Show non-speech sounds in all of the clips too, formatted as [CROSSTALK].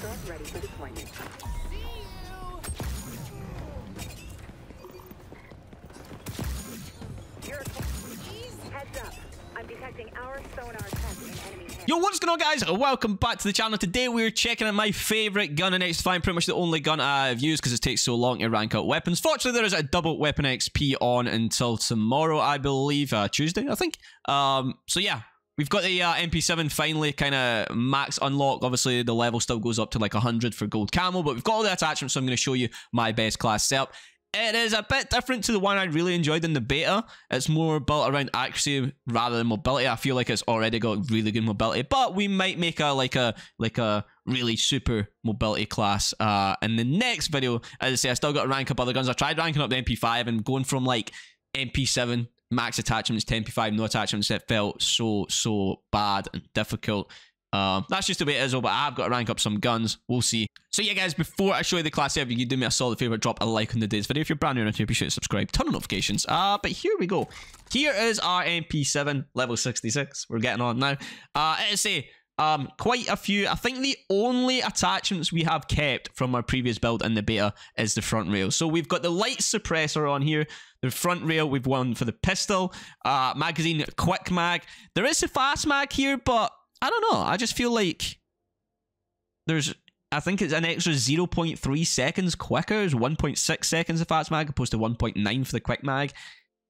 Ready for deployment. Yo, what's going on, guys? Welcome back to the channel. Today, we're checking out my favorite gun in XDefiant. Pretty much the only gun I've used because it takes so long to rank up weapons. Fortunately, there is a double weapon XP on until tomorrow, I believe. Uh, Tuesday, I think. Um, so, yeah. We've got the uh, MP7 finally kind of max unlock. Obviously, the level still goes up to like 100 for gold camo, but we've got all the attachments, so I'm going to show you my best class setup. It is a bit different to the one I really enjoyed in the beta. It's more built around accuracy rather than mobility. I feel like it's already got really good mobility, but we might make a like a like a really super mobility class uh, in the next video. As I say, I still got to rank up other guns. I tried ranking up the MP5 and going from like MP7 max attachments to MP5 no attachments. It felt so so bad and difficult. Um, that's just the way it is, though, but I've got to rank up some guns. We'll see. So yeah, guys, before I show you the class setup, you do me a solid favor, drop a like on the day's video. If you're brand new on YouTube, be sure to subscribe, turn on notifications. Uh, but here we go. Here is our MP7, level 66. We're getting on now. Uh, it's a um, quite a few. I think the only attachments we have kept from our previous build in the beta is the front rail. So we've got the light suppressor on here. The front rail we've won for the pistol. Uh, magazine quick mag. There is a fast mag here, but I don't know. I just feel like there's. I think it's an extra 0.3 seconds quicker. It's 1.6 seconds of fast mag opposed to 1.9 for the quick mag.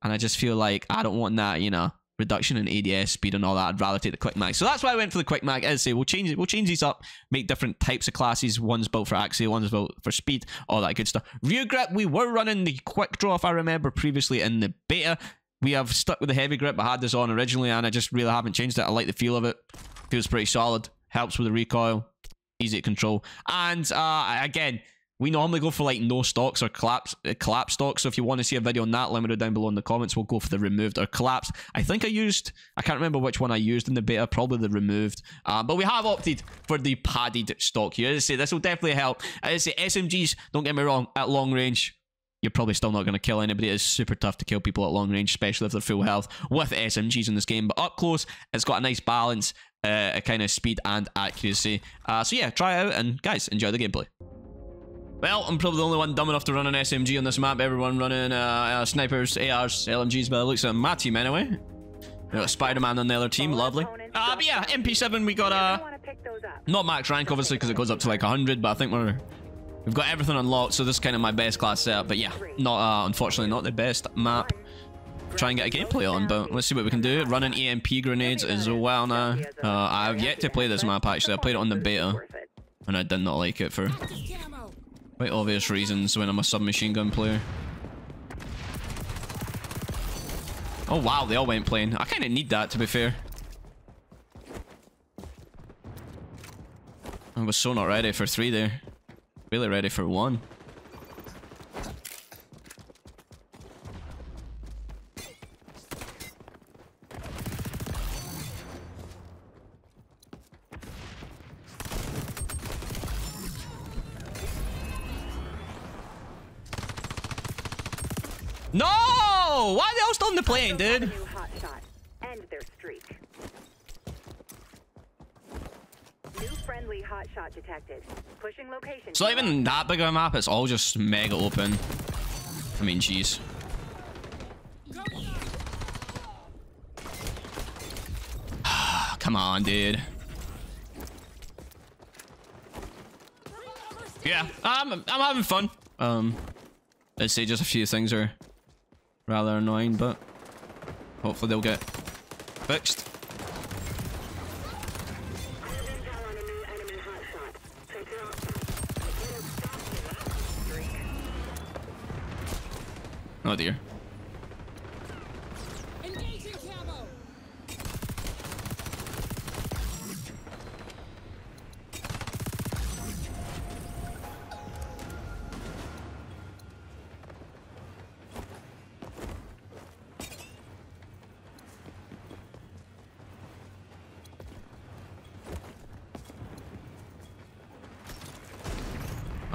And I just feel like I don't want that, you know, reduction in ADS speed and all that. I'd rather take the quick mag. So that's why I went for the quick mag. As I say, we'll change it. We'll change these up, make different types of classes. One's built for accuracy, one's built for speed, all that good stuff. Rear grip, we were running the quick draw if I remember previously in the beta. We have stuck with the heavy grip. I had this on originally and I just really haven't changed it. I like the feel of it. Feels pretty solid. Helps with the recoil. Easy to control. And uh, again, we normally go for like no stocks or collapse uh, collapse stocks. So if you want to see a video on that, let me know down below in the comments. We'll go for the removed or collapsed. I think I used, I can't remember which one I used in the beta, probably the removed. Uh, but we have opted for the padded stock here. As I say, this will definitely help. As I say, SMGs, don't get me wrong, at long range, you're probably still not going to kill anybody. It's super tough to kill people at long range, especially if they're full health with SMGs in this game. But up close, it's got a nice balance, uh, a kind of speed and accuracy. Uh, so yeah, try it out and guys, enjoy the gameplay. Well, I'm probably the only one dumb enough to run an SMG on this map. Everyone running uh, uh, snipers, ARs, LMGs, but it looks like my team anyway. We got Spider-Man on the other team, lovely. Uh, but yeah, MP7, we got uh, not max rank obviously because it goes up to like 100, but I think we're We've got everything unlocked, so this is kind of my best class setup. But yeah, not uh, unfortunately not the best map. Try and get a gameplay on, but let's see what we can do. Running EMP grenades as well now. Uh, I've yet to play this map actually. I played it on the beta, and I did not like it for quite obvious reasons when I'm a submachine gun player. Oh wow, they all went plain. I kind of need that to be fair. I was so not ready for three there. Really ready for one. No! Why are they all still in the plane, dude? friendly hotshot detected. Pushing location. So even that big of a map, it's all just mega open. I mean, jeez. [SIGHS] Come on, dude. Yeah, I'm I'm having fun. Um, let's say just a few things are rather annoying, but hopefully they'll get fixed. Oh dear.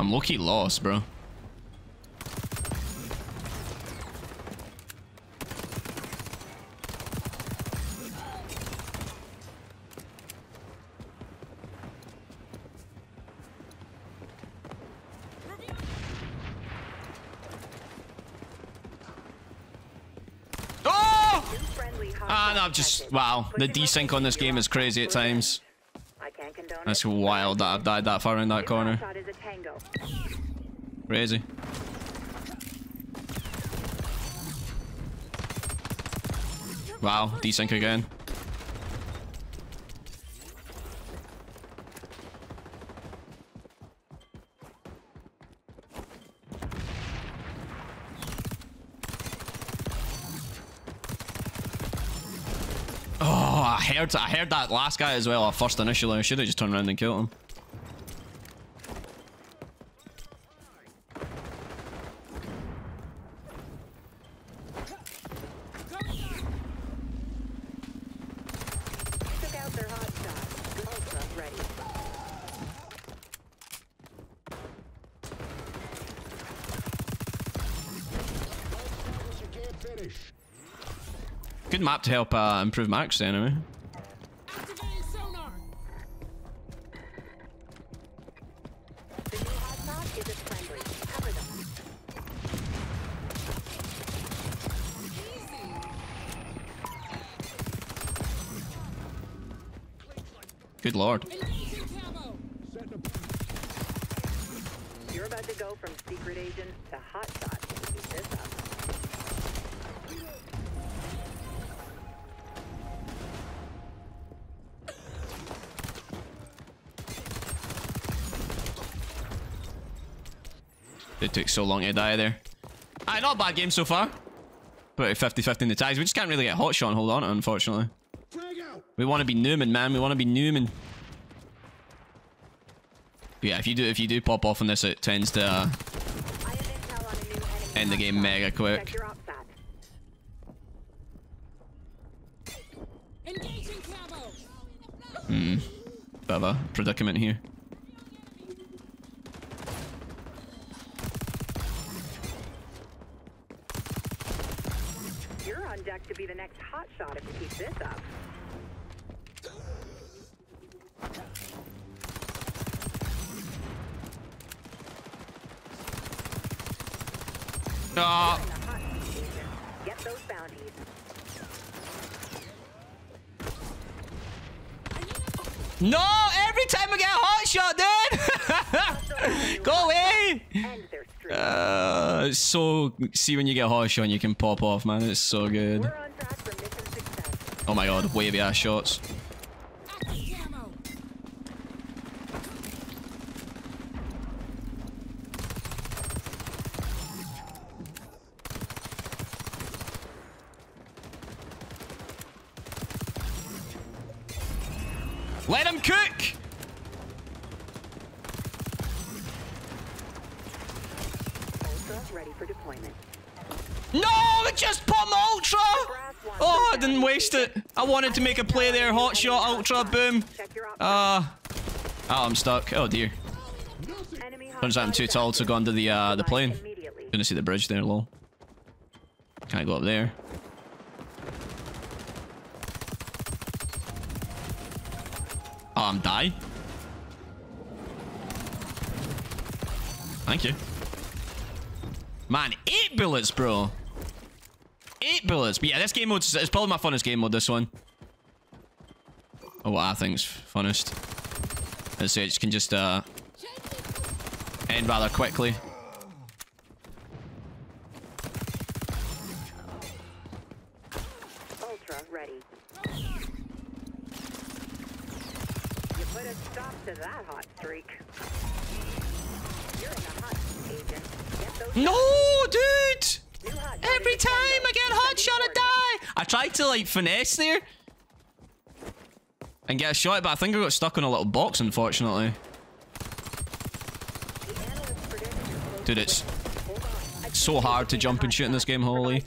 I'm lucky lost, bro. Ah, I'm just... Wow. The desync on this game is crazy at times. That's wild that I've died that far in that corner. Crazy. Wow, desync again. Oh, I heard I heard that last guy as well. At first initially, I should have just turned around and killed him. Took out their hot shot. Ultra ready. You can't finish. Good map to help uh, improve accuracy anyway. Good lord. You're about to go from secret agent to hot. It took so long to die there. Aye, not a bad game so far. But 50-50 in the ties. We just can't really get hot shot and hold on it, unfortunately. We want to be Newman, man. We want to be Newman. But yeah, if you do if you do pop off on this, it tends to uh, I have intel on a new enemy end the game mega quick. Check your ops at. Engaging camo. Bit of a predicament here. You're on deck to be the next hot shot if you keep this up. In the hot seat agent. Get those bounties. no! Every time I get a hot shot, dude! [LAUGHS] Go away! End their streak. Uh, so see when you get hot shot, you can pop off, man. It's so good. We're on track for mission success. Oh my god, wavy ass shots. Let him cook! Ultra ready for deployment. No! It just popped my ultra! Oh, I didn't waste it. I wanted to make a play there. Hot shot, ultra, boom. Ah. oh, I'm stuck. Oh dear. Turns out I'm too tall to go under the uh, the plane. Gonna see the bridge there, lol. Can't go up there. Oh, I'm dying. Thank you. Man, eight bullets, bro. Eight bullets. But yeah, this game mode is probably my funnest game mode, this one. What I think's funnest. As it can just uh, end rather quickly. Ultra ready. You put a stop to that hot streak. You're in the seat, agent. Get those No, dude! Every time. I get hot shot, I die. I tried to like finesse there and get a shot, but I think I got stuck on a little box, unfortunately. Dude, it's so hard to jump and shoot in this game, holy.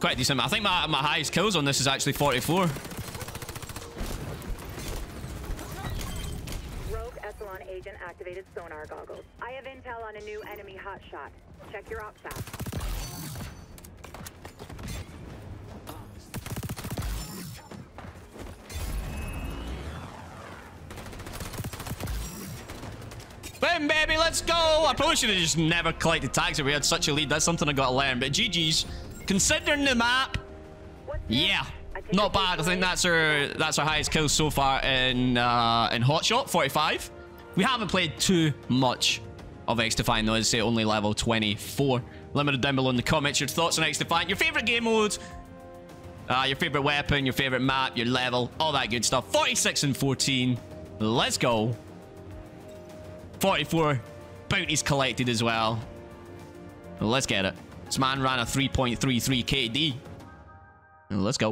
Quite decent. I think my, my highest kills on this is actually 44. Agent activated sonar goggles. I have intel on a new enemy hot shot. Check your ops app. Boom! baby. Let's go. I probably should have just never collected tags if we had such a lead. That's something I got to learn. But GG's. Considering the map, yeah, not bad. I think that's our that's our highest kill so far in uh, in Hotshot, 45. We haven't played too much of XDefiant though. I'd say only level 24. Let me know down below in the comments your thoughts on XDefiant, your favorite game modes, uh, your favorite weapon, your favorite map, your level, all that good stuff. 46 and 14. Let's go. 44 bounties collected as well. Let's get it. This man ran a 3.33 KD. Let's go.